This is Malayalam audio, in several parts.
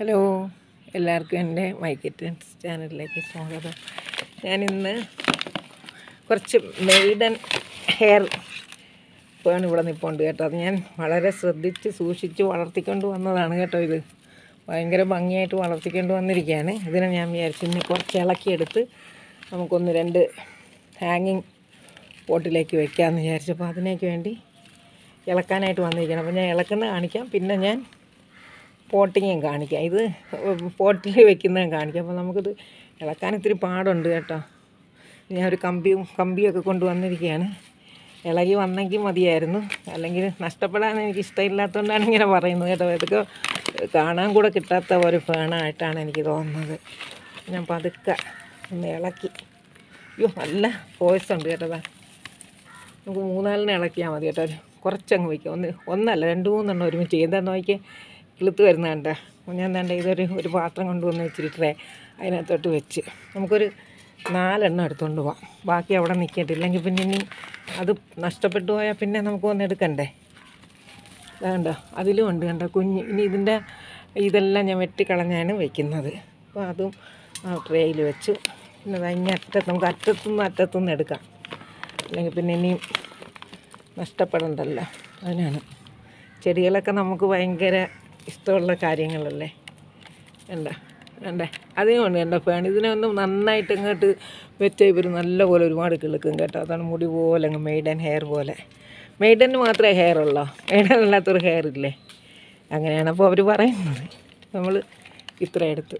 ഹലോ എല്ലാവർക്കും എന്റെ മൈക്കറ്റൻസ് ചാനലിലേക്ക് സ്വാഗതം. ഞാനിന്ന് കുറച്ച് മെയ്ഡൻ ഹെയർ ഇപ്പോഴാണ് ഇവിടെ നിൽപ്പുണ്ട് കേട്ടോ. അത് ഞാൻ വളരെ ശ്രദ്ധിച്ച് സൂക്ഷിച്ച് വളർത്തിക്കൊണ്ട് വന്നതാണ് കേട്ടോ ഇത്. ഭയങ്കര ഭംഗിയായിട്ട് വളർത്തിക്കൊണ്ട് വന്നിരിക്കുകയാണ്. ഇതിനെ ഞാൻ വിചാരിച്ചു ഇനി കുറച്ച് ഇളക്കിയെടുത്ത് നമുക്കൊന്ന് രണ്ട് ഹാങ്ങിങ് പോട്ടിലേക്ക് വെക്കാമെന്ന് വിചാരിച്ചപ്പോൾ അതിനേക്ക് വേണ്ടി ഇളക്കാനായിട്ട് വന്നിരിക്കണം അപ്പോൾ ഞാൻ ഇളക്കുന്ന കാണിക്കാം. പിന്നെ ഞാൻ പോട്ടിങ്ങും കാണിക്കാം. ഇത് പോട്ടിൽ വെക്കുന്നതും കാണിക്കാം. അപ്പോൾ നമുക്കിത് ഇളക്കാൻ ഇത്തിരി പാടുണ്ട് കേട്ടോ. ഞാൻ ഒരു കമ്പിയും കമ്പിയൊക്കെ കൊണ്ടുവന്നിരിക്കുകയാണ് ഇളകി വന്നെങ്കിൽ മതിയായിരുന്നു. അല്ലെങ്കിൽ നഷ്ടപ്പെടാൻ എനിക്ക് ഇഷ്ടമില്ലാത്തതുകൊണ്ടാണ് ഇങ്ങനെ പറയുന്നത് കേട്ടോ. ഇതൊക്കെ കാണാൻ കൂടെ കിട്ടാത്ത ഒരു ഫേണായിട്ടാണ് എനിക്ക് തോന്നുന്നത്. ഞാൻ പതുക്കെ ഒന്ന് ഇളക്കി. അയ്യോ നല്ല ഫോഴ്സ് ഉണ്ട് കേട്ടോ. നമുക്ക് മൂന്നാലിനെ ഇളക്കിയാൽ മതി കേട്ടോ. കുറച്ചങ്ങ് വയ്ക്കുക ഒന്ന് ഒന്നല്ല രണ്ട് മൂന്നെണ്ണം ഒരുമിച്ച്. എന്താ നോക്കിയാൽ കിളുത്ത് വരുന്ന കണ്ട. ഞാൻ വേണ്ട ഇതൊരു ഒരു പാത്രം കൊണ്ടുവന്ന് വെച്ചിട്ടേ അതിനകത്തോട്ട് വെച്ച്. നമുക്കൊരു നാലെണ്ണം എടുത്തുകൊണ്ട് പോവാം. ബാക്കി അവിടെ നിൽക്കട്ടെ ഇല്ലെങ്കിൽ പിന്നെ ഇനി അത് നഷ്ടപ്പെട്ടു പോയാൽ പിന്നെ നമുക്ക് വന്ന് എടുക്കണ്ടേ? അതുകൊണ്ട് അതിലും ഉണ്ട് കണ്ടോ? കുഞ്ഞ് ഇനി ഇതിന്റെ ഇതെല്ലാം ഞാൻ വെട്ടിക്കളഞ്ഞാണ് വെക്കുന്നത്. അപ്പോൾ അതും ട്രേയിൽ വെച്ചു. പിന്നെ അതിന്റെ അറ്റത്ത് നമുക്ക് അറ്റത്തുനിന്ന് അറ്റത്തുനിന്ന് എടുക്കാം. അല്ലെങ്കിൽ പിന്നെ ഇനിയും നഷ്ടപ്പെടണ്ടല്ലോ. അതിനാണ്. ചെടികളൊക്കെ നമുക്ക് ഭയങ്കര ഇഷ്ടമുള്ള കാര്യങ്ങളല്ലേ? വേണ്ട വേണ്ടേ അതേ കൊണ്ട് കണ്ടോ? ഫേൺ ഇതിനെ ഒന്ന് നന്നായിട്ട് ഇങ്ങോട്ട് വെച്ച ഇവർ നല്ലപോലെ ഒരുപാട് കിളുക്കും കേട്ടോ. അതാണ് മുടി പോലെ അങ്ങ് മെയ്ഡൻ ഹെയർ പോലെ. മെയ്ഡന് മാത്രമേ ഹെയർ ഉള്ളോ? മെയ്ഡൻ അല്ലാത്തൊരു ഹെയർ ഇല്ലേ? അങ്ങനെയാണ് അപ്പോൾ അവർ പറയുന്നത്. നമ്മൾ ഇത്ര എടുത്തു.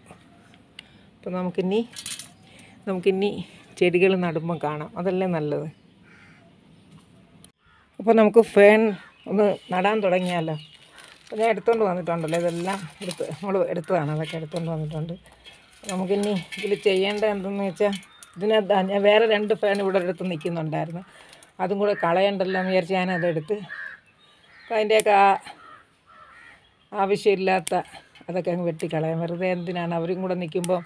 അപ്പോൾ നമുക്കിനി നമുക്കിനി ചെടികൾ നടുമ്പോൾ കാണാം. അതല്ലേ നല്ലത്? അപ്പോൾ നമുക്ക് ഫേൺ ഒന്ന് നടാൻ തുടങ്ങിയാലോ? ഞാൻ എടുത്തുകൊണ്ട് വന്നിട്ടുണ്ടല്ലോ. ഇതെല്ലാം എടുത്ത് നമ്മൾ എടുത്തതാണ്. അതൊക്കെ എടുത്തുകൊണ്ട് വന്നിട്ടുണ്ട്. നമുക്കിനി ഇതിൽ ചെയ്യേണ്ട എന്തെന്ന് വെച്ചാൽ ഇതിനകത്ത് ഞാൻ വേറെ രണ്ട് ഫാൻ ഇവിടെ എടുത്ത് നിൽക്കുന്നുണ്ടായിരുന്നു. അതും കൂടെ കളയണ്ടല്ലോ എന്ന് വിചാരിച്ച് ഞാനതെടുത്ത് അതിന്റെയൊക്കെ ആ ആവശ്യമില്ലാത്ത അതൊക്കെ അങ്ങ് വെട്ടിക്കളയാം വെറുതെ എന്തിനാണ് അവരും കൂടെ നിൽക്കുമ്പോൾ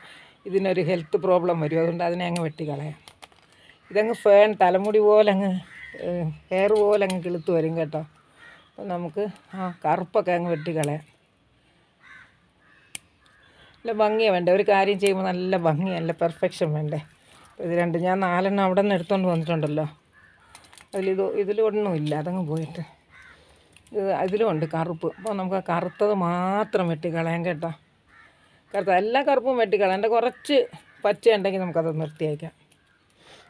ഇതിനൊരു ഹെൽത്ത് പ്രോബ്ലം വരും. അതുകൊണ്ട് അതിനെ അങ്ങ് വെട്ടിക്കളയാം ഇതങ്ങ് ഫേൺ തലമുടി പോലെ അങ്ങ് ഹെയർ പോലെ അങ്ങ് കിളുത്ത് വരും കേട്ടോ. നമുക്ക് ആ കറുപ്പൊക്കെ അങ്ങ് വെട്ടിക്കളയാം നല്ല ഭംഗിയാണ് വേണ്ടേ? ഒരു കാര്യം ചെയ്യുമ്പോൾ നല്ല ഭംഗിയാണ് നല്ല പെർഫെക്ഷൻ വേണ്ടേ? ഇത് രണ്ട് ഞാൻ നാലെണ്ണം അവിടെ നിന്ന് എടുത്തുകൊണ്ട് വന്നിട്ടുണ്ടല്ലോ. അതിലിത് ഇതിലൊന്നും ഇല്ല അതങ്ങ് പോയിട്ട്. ഇത് അതിലുമുണ്ട് കറുപ്പ്. അപ്പോൾ നമുക്ക് ആ കറുത്തത് മാത്രം വെട്ടിക്കളയാം കേട്ടോ. കറുത്ത എല്ലാ കറുപ്പും വെട്ടിക്കളയാം എന്റെ കുറച്ച് പച്ച ഉണ്ടെങ്കിൽ നമുക്കത് നിർത്തിയേക്കാം.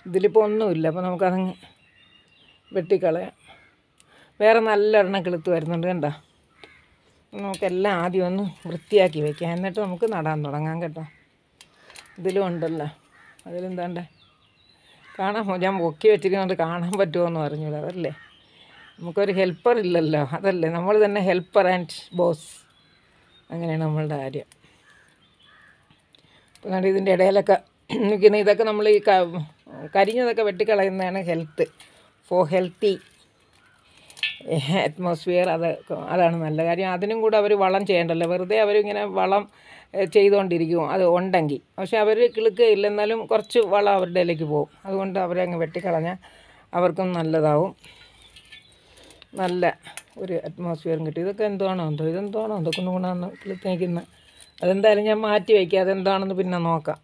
ഇതിലിപ്പോൾ ഒന്നുമില്ല അപ്പോൾ നമുക്കതങ്ങ് വെട്ടിക്കളയാം വേറെ നല്ലൊരെണ്ണം കിളുത്ത് വരുന്നുണ്ട് കണ്ടോ? നമുക്കെല്ലാം ആദ്യം ഒന്ന് വൃത്തിയാക്കി വെക്കാം. എന്നിട്ട് നമുക്ക് നടാൻ തുടങ്ങാം കേട്ടോ. ഇതിലും ഉണ്ടല്ലോ. അതിലെന്താണ്ടേ? കാണാൻ ഞാൻ പൊക്കി വെച്ചിരിക്കുന്നത് കാണാൻ പറ്റുമോ എന്ന് പറഞ്ഞൂടാ അതല്ലേ? നമുക്കൊരു ഹെൽപ്പർ ഇല്ലല്ലോ അതല്ലേ? നമ്മൾ തന്നെ ഹെൽപ്പർ ആൻഡ് ബോസ് അങ്ങനെയാണ് നമ്മളുടെ കാര്യം. ഇപ്പം കണ്ട് ഇതിന്റെ ഇടയിലൊക്കെ നിൽക്കുന്ന ഇതൊക്കെ നമ്മൾ ഈ കരിഞ്ഞതൊക്കെ വെട്ടിക്കളയുന്നതാണ് ഹെൽത്ത് ഫോർ ഹെൽത്തി അറ്റ്മോസ്ഫിയർ അത് അതാണ് നല്ല കാര്യം. അതിനും കൂടെ അവർ വളം ചെയ്യേണ്ടല്ലോ. വെറുതെ അവരിങ്ങനെ വളം ചെയ്തുകൊണ്ടിരിക്കും അത് ഉണ്ടെങ്കിൽ പക്ഷെ അവർ കിളുക്കുകയില്ല എന്നാലും കുറച്ച് വളം അവരുടെ ഇലയ്ക്ക് പോകും. അതുകൊണ്ട് അവരെ അങ്ങ് വെട്ടിക്കളഞ്ഞാൽ അവർക്കും നല്ലതാവും. നല്ല ഒരു അറ്റ്മോസ്ഫിയറും കിട്ടും. ഇതൊക്കെ എന്താണോ എന്തോ ഇതെന്താണോ എന്തോ കുന്നു കുണാന്ന് കിളുത്ത് നിൽക്കുന്നത് അതെന്തായാലും ഞാൻ മാറ്റി വയ്ക്കുക അതെന്താണെന്ന് പിന്നെ നോക്കാം.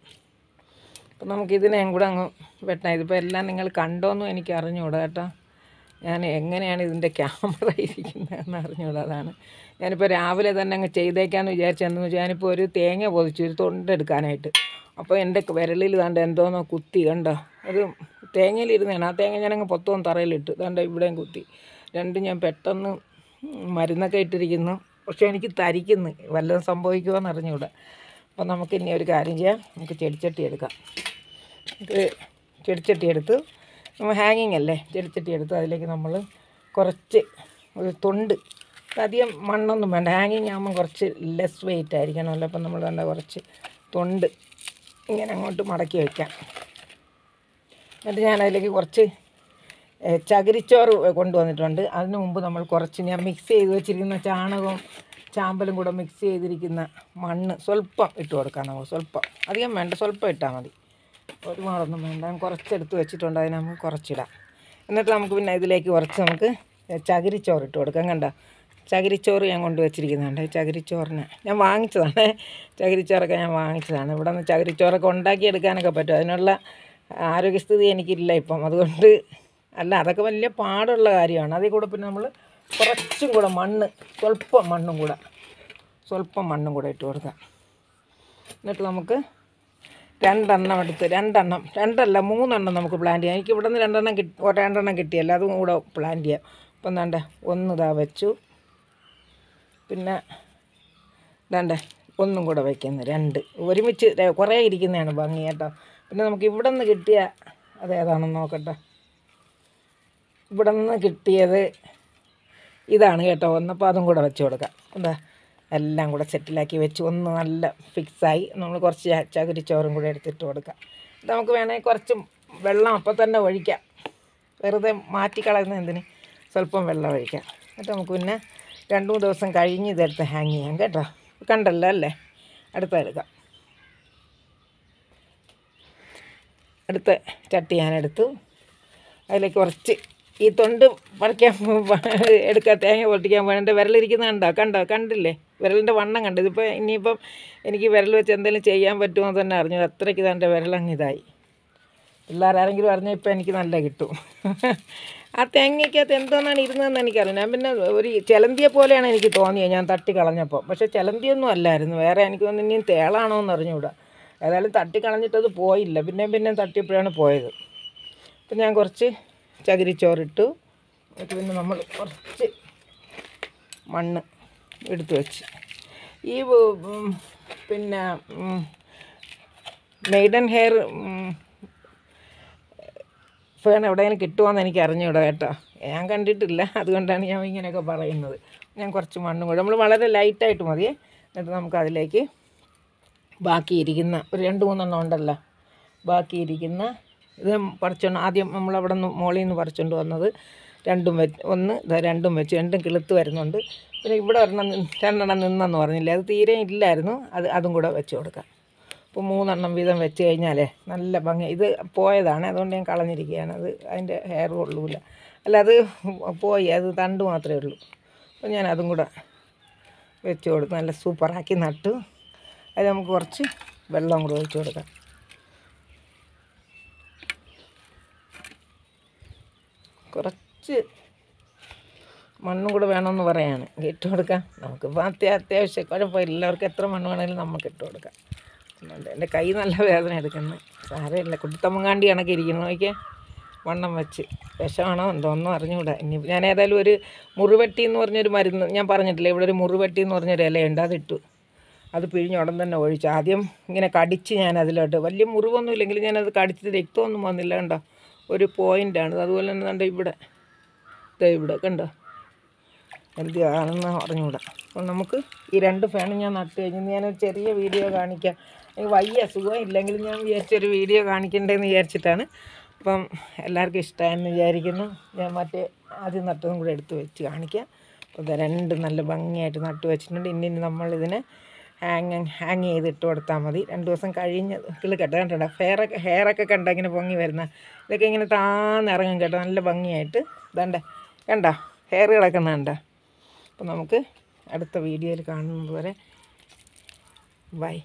അപ്പം നമുക്കിതിനെയും കൂടെ അങ്ങ് വെട്ടാം ഇതിപ്പോൾ എല്ലാം നിങ്ങൾ കണ്ടോന്നും എനിക്ക് അറിഞ്ഞുകൂടാ കേട്ടോ. ഞാൻ എങ്ങനെയാണ് ഇതിന്റെ ക്യാമറ ഇരിക്കുന്നതെന്ന് അറിഞ്ഞുകൂടാ അതാണ്. ഞാനിപ്പോൾ രാവിലെ തന്നെ അങ്ങ് ചെയ്തേക്കാമെന്ന് വിചാരിച്ചെന്ന് വെച്ചാൽ ഞാനിപ്പോൾ ഒരു തേങ്ങ പൊതിച്ചു ഒരു തൊണ്ടെടുക്കാനായിട്ട് അപ്പോൾ എന്റെ വിരലിൽ ദാണ്ട് എന്തോന്നോ കുത്തി കണ്ടോ? ഒരു തേങ്ങയിലിരുന്നതാണ്. ആ തേങ്ങ ഞാനങ്ങ് പൊത്തവും തറയിലിട്ട്. കണ്ടോ ഇവിടെയും കുത്തി. രണ്ടും ഞാൻ പെട്ടെന്ന് മരുന്നൊക്കെ ഇട്ടിരിക്കുന്നു. പക്ഷേ എനിക്ക് തരിക്കുന്നു. വല്ലതും സംഭവിക്കുമോ എന്ന് അറിഞ്ഞുകൂടാ. അപ്പോൾ നമുക്ക് ഇനി ഒരു കാര്യം ചെയ്യാം. നമുക്ക് ചെടിച്ചട്ടി എടുക്കാം. ഇത് ചെടിച്ചട്ടി എടുത്ത് നമ്മൾ ഹാങ്ങിങ് അല്ലേ? ചെടിച്ചട്ടി എടുത്ത് അതിലേക്ക് നമ്മൾ കുറച്ച് ഒരു തൊണ്ട്. അധികം മണ്ണൊന്നും വേണ്ട. ഹാങ്ങിങ് ആകുമ്പോൾ കുറച്ച് ലെസ് വെയിറ്റ് ആയിരിക്കണമല്ലോ അപ്പം നമ്മൾ വേണ്ട കുറച്ച് തൊണ്ട് ഇങ്ങനെ അങ്ങോട്ട് മടക്കി വയ്ക്കാം. എന്നിട്ട് ഞാൻ അതിലേക്ക് കുറച്ച് ചകിരിച്ചോറ് കൊണ്ടുവന്നിട്ടുണ്ട്. അതിന് മുമ്പ് നമ്മൾ കുറച്ച് ഞാൻ മിക്സ് ചെയ്ത് വെച്ചിരിക്കുന്ന ചാണകവും ചാമ്പലും കൂടെ മിക്സ് ചെയ്തിരിക്കുന്ന മണ്ണ് സ്വല്പം ഇട്ട് കൊടുക്കാം നമുക്ക്. സ്വല്പം. അധികം വേണ്ട. സ്വല്പം ഇട്ടാൽ മതി. ഒരുപാടൊന്നും വേണ്ട. ഞാൻ കുറച്ചെടുത്ത് വെച്ചിട്ടുണ്ട്. അതിന് നമുക്ക് കുറച്ചിടാം. എന്നിട്ട് നമുക്ക് പിന്നെ ഇതിലേക്ക് കുറച്ച് നമുക്ക് ചകിരിച്ചോറ് ഇട്ട് കൊടുക്കാം. കണ്ട? ചകിരിച്ചോറ് ഞാൻ കൊണ്ടുവച്ചിരിക്കുന്നുണ്ട് ചകിരിച്ചോറിന് ഞാൻ വാങ്ങിച്ചതാണ്. ചകിരിച്ചോറൊക്കെ ഞാൻ വാങ്ങിച്ചതാണ്. ഇവിടെ നിന്ന് ചകിരിച്ചോറൊക്കെ ഉണ്ടാക്കിയെടുക്കാനൊക്കെ പറ്റും. അതിനുള്ള ആരോഗ്യസ്ഥിതി എനിക്കില്ല ഇപ്പം. അതുകൊണ്ട് അല്ല അതൊക്കെ വലിയ പാടുള്ള കാര്യമാണ്. അതിൽ കൂടെ പിന്നെ നമ്മൾ കുറച്ചും കൂടെ മണ്ണ് സ്വല്പം മണ്ണും കൂടെ സ്വല്പം മണ്ണും കൂടെ ഇട്ട് കൊടുക്കാം. എന്നിട്ട് നമുക്ക് രണ്ടെണ്ണം എടുത്ത് രണ്ടെണ്ണം. രണ്ടല്ല മൂന്നെണ്ണം നമുക്ക് പ്ലാന്റ് ചെയ്യാം. എനിക്ക് ഇവിടെ നിന്ന് രണ്ടെണ്ണം കിട്ടി രണ്ടെണ്ണം കിട്ടിയല്ല? അതും കൂടെ പ്ലാന്റ് ചെയ്യാം. അപ്പം എന്താണ്ട ഒന്ന് ഇതാ വെച്ചു. പിന്നെ ഇതാണ്ട് ഒന്നും കൂടെ വയ്ക്കുന്നു രണ്ട്. ഒരുമിച്ച് കുറേ ഇരിക്കുന്നതാണ് ഭംഗി കേട്ടോ. പിന്നെ നമുക്ക് ഇവിടെ നിന്ന് കിട്ടിയ അതേതാണെന്ന് നോക്കട്ടെ. ഇവിടെ നിന്ന് കിട്ടിയത് ഇതാണ് കേട്ടോ. ഒന്നപ്പോൾ അതും കൂടെ വെച്ച് കൊടുക്കാം. എന്താ എല്ലാം കൂടെ സെറ്റിലാക്കി വെച്ച് ഒന്ന് നല്ല ഫിക്സായി. നമ്മൾ കുറച്ച് ചകിരി ചോറും കൂടെ എടുത്തിട്ട് കൊടുക്കാം. ഇത് നമുക്ക് വേണമെങ്കിൽ കുറച്ച് വെള്ളം അപ്പം തന്നെ ഒഴിക്കാം. വെറുതെ മാറ്റിക്കളയുന്ന എന്തിന്? സ്വല്പം വെള്ളം ഒഴിക്കാം. എന്നിട്ട് നമുക്ക് പിന്നെ രണ്ട് മൂന്ന് ദിവസം കഴിഞ്ഞ് ഇതെടുത്ത് ഹാങ് ചെയ്യാം കേട്ടോ. കണ്ടല്ലോ അല്ലേ? അടുത്ത എടുക്കാം. അടുത്ത ചട്ടി ഞാനെടുത്തു. അതിലേക്ക് കുറച്ച് ഈ തൊണ്ട് പറിക്കാൻ എടുക്കാൻ തേങ്ങ പൊട്ടിക്കാൻ പോകാൻ എന്റെ വിരലിരിക്കുന്ന കണ്ടോ? കണ്ടോ? കണ്ടില്ലേ? വിരലിന്റെ വണ്ണം കണ്ടു? ഇതിപ്പോൾ ഇനിയിപ്പം എനിക്ക് വിരൽ വെച്ച് എന്തെങ്കിലും ചെയ്യാൻ പറ്റുമോ തന്നെ അറിഞ്ഞു അത്രയ്ക്ക് ഇതെന്റെ വിരലങ്ങ് ഇതായി. പിള്ളേരാരെങ്കിലും അറിഞ്ഞാൽ ഇപ്പം എനിക്ക് നല്ല കിട്ടും. ആ തേങ്ങയ്ക്കകത്ത് എന്തോന്നാണ് ഇരുന്നതെന്ന് എനിക്കറിയാം ഞാൻ പിന്നെ ഒരു ചിലന്തിയെ പോലെയാണ് എനിക്ക് തോന്നിയത് ഞാൻ തട്ടി കളഞ്ഞപ്പോൾ പക്ഷേ ചിലന്തിയൊന്നും അല്ലായിരുന്നു. വേറെ എനിക്ക് തോന്നുന്നു ഇനിയും തേളാണോ എന്ന് അറിഞ്ഞുകൂടാ ഏതായാലും തട്ടി കളഞ്ഞിട്ടത് പോയില്ല. പിന്നെ പിന്നെ തട്ടിയപ്പോഴാണ് പോയത്. അപ്പം ഞാൻ കുറച്ച് ചകിരിച്ചോറിട്ടു. എന്നിട്ട് പിന്നെ നമ്മൾ കുറച്ച് മണ്ണ് എടുത്തു വെച്ച്. ഈ പിന്നെ മെയ്ഡൻ ഹെയർ ഫേൺ എവിടെയെങ്കിലും കിട്ടുമോയെന്ന് എനിക്ക് അറിഞ്ഞൂടാ കേട്ടോ. ഞാൻ കണ്ടിട്ടില്ല. അതുകൊണ്ടാണ് ഞാൻ ഇങ്ങനെയൊക്കെ പറയുന്നത്. ഞാൻ കുറച്ച് മണ്ണും കൂടെ. നമ്മൾ വളരെ ലൈറ്റായിട്ട് മതി. എന്നിട്ട് നമുക്ക് അതിലേക്ക് ബാക്കി ഇരിക്കുന്ന ഒരു രണ്ട് മൂന്നെണ്ണം ഉണ്ടല്ലോ. ബാക്കി ഇരിക്കുന്ന ഇത് പറിച്ചോണ്ട് ആദ്യം നമ്മൾ അവിടെ നിന്ന് മോളിൽ നിന്ന് പറിച്ചുകൊണ്ട് വന്നത് രണ്ടും വെച്ച് ഒന്ന് രണ്ടും വെച്ച് രണ്ടും കിളുത്ത് വരുന്നുണ്ട്. പിന്നെ ഇവിടെ ഒരെണ്ണം രണ്ടെണ്ണം നിന്നെന്ന് പറഞ്ഞില്ലേ? അത് തീരെ ഇല്ലായിരുന്നു. അത് അതും കൂടെ വെച്ച് കൊടുക്കാം. അപ്പോൾ മൂന്നെണ്ണം വീതം വെച്ച് കഴിഞ്ഞാലേ നല്ല ഭംഗി. ഇത് പോയതാണ്. അതുകൊണ്ട് ഞാൻ കളഞ്ഞിരിക്കുകയാണ്. അത് അതിന്റെ ഹെയർ കൊള്ളൂല. അല്ല അത് പോയി. അത് തണ്ട് മാത്രമേ ഉള്ളൂ. അപ്പോൾ ഞാൻ അതും കൂടെ വെച്ച് കൊടുത്ത് നല്ല സൂപ്പറാക്കി നട്ടു. അത് നമുക്ക് കുറച്ച് വെള്ളം കൂടെ ഒഴിച്ച് കൊടുക്കാം. കുറച്ച് മണ്ണും കൂടെ വേണമെന്ന് പറയാണ് ഇട്ട് കൊടുക്കാം. നമുക്കിപ്പോൾ അത്യാ അത്യാവശ്യം കുഴപ്പമില്ല. എല്ലാവർക്കും എത്ര മണ്ണ് വേണമെങ്കിലും നമുക്ക് ഇട്ട് കൊടുക്കാം. എന്റെ കൈ നല്ല വേദന എടുക്കുന്നു. സാരമില്ല. കുട്ടിത്തമ്മങ്ങാണ്ടി കണക്ക് ഇരിക്കുന്നു. നോക്കിയേ. വണ്ണം വെച്ച്. വിഷമാണോ? എന്തോന്നും അറിഞ്ഞുകൂടാ. ഇനി ഞാൻ ഏതായാലും ഒരു മുറിവെട്ടി എന്ന് പറഞ്ഞൊരു മരുന്ന് ഞാൻ പറഞ്ഞിട്ടില്ല? ഇവിടെ ഒരു മുറിവെട്ടി എന്ന് പറഞ്ഞൊരു ഇലയുണ്ട്. അതിട്ടു. അത് പിഴിഞ്ഞ് ഉടൻ തന്നെ ഒഴിച്ചു. ആദ്യം ഇങ്ങനെ കടിച്ച് ഞാൻ അതിലോട്ട് വലിയ മുറിവൊന്നും ഇല്ലെങ്കിലും ഞാനത് കടിച്ചിട്ട് രക്തമൊന്നും വന്നില്ല കണ്ടോ? ഒരു പോയിന്റാണ് അതുപോലെ തന്നെ കണ്ട ഇവിടെ. ദേ ഇവിടെ കണ്ടോ? എന്തിയാണെന്ന് അറിഞ്ഞൂടാ. അപ്പം നമുക്ക് ഈ രണ്ട് ഫാനും ഞാൻ നട്ട് ഞാൻ ഒരു ചെറിയ വീഡിയോ കാണിക്കാം. എനിക്ക് വയ്യ സുഖം ഇല്ലെങ്കിലും ഞാൻ വിചാരിച്ചൊരു വീഡിയോ കാണിക്കണ്ടേന്ന് വിചാരിച്ചിട്ടാണ്. അപ്പം എല്ലാവർക്കും ഇഷ്ടമായെന്ന് വിചാരിക്കുന്നു. ഞാൻ മറ്റേ ആദ്യം നട്ടതും കൂടെ എടുത്ത് വെച്ച് കാണിക്കാം. അപ്പോൾ രണ്ട് നല്ല ഭംഗിയായിട്ട് നട്ട് വെച്ചിട്ടുണ്ട്. ഇനി നമ്മളിതിനെ ഹാങ് ഹാങ് ചെയ്ത് ഇട്ട് കൊടുത്താൽ മതി. രണ്ട് ദിവസം കഴിഞ്ഞ് കിളിക്കട്ടെ കണ്ടോ ഹെയറൊക്കെ ഹെയറൊക്കെ കണ്ട ഇങ്ങനെ പൊങ്ങി വരുന്ന. ഇതൊക്കെ ഇങ്ങനെ താന്നിറങ്ങും കേട്ടോ നല്ല ഭംഗിയായിട്ട്. ഇതണ്ട കണ്ടോ? ഹെയർ കിടക്കുന്ന കണ്ടോ? അപ്പോൾ നമുക്ക് അടുത്ത വീഡിയോയിൽ കാണുന്നത് വരെ ബൈ